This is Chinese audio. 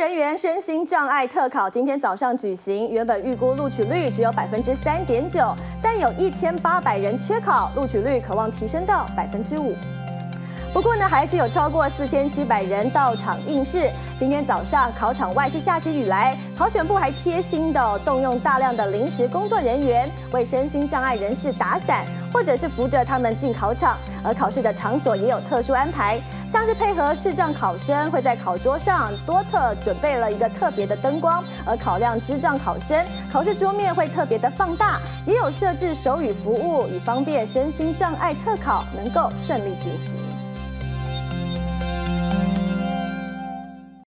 人员身心障碍特考今天早上举行，原本预估录取率只有百分之三点九，但有一千八百人缺考，录取率渴望提升到百分之五。不过呢，还是有超过四千七百人到场应试。今天早上考场外是下起雨来，考选部还贴心的动用大量的临时工作人员，为身心障碍人士打伞，或者是扶着他们进考场。而考试的场所也有特殊安排，像是配合视障考生，会在考桌上多特准备了一个特别的灯光；而考量智障考生，考试桌面会特别的放大，也有设置手语服务，以方便身心障碍特考能够顺利进行。